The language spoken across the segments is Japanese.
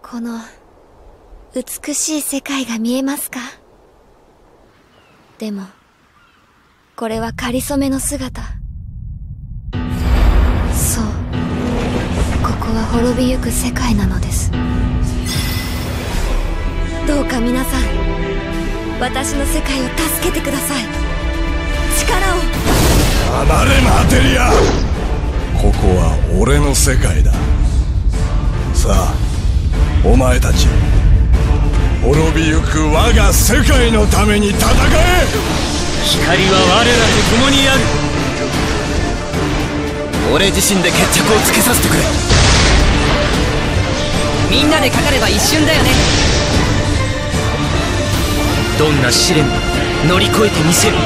この美しい世界が見えますか？でもこれは仮初めの姿。そう。ここは滅びゆく世界なのです。どうか皆さん私の世界を助けてください。力を。離れマテリアここは俺の世界だ。さあお前たち滅びゆく我が世界のために戦え。光は我らと共にある。俺自身で決着をつけさせてくれ。みんなでかかれば一瞬だよねどんな試練も乗り越えてみせる。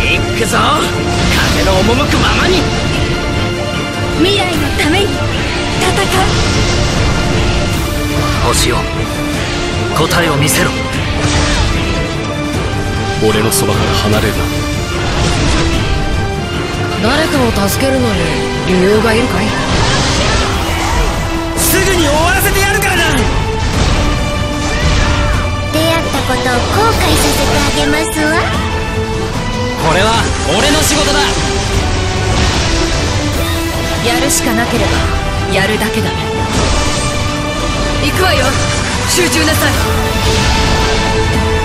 行くぞ。風の赴くままに。未来のために戦う。星よ答えを見せろ。俺のそばから離れるな。誰かを助けるのに理由がいるかい？すぐに終わらせてやるから仕事だ。やるしかなければやるだけだ行くわよ。集中なさい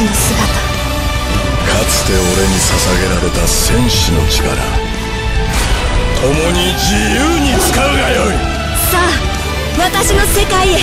士の姿。かつて俺に捧げられた戦士の力。共に自由に使うがよい。さあ私の世界へ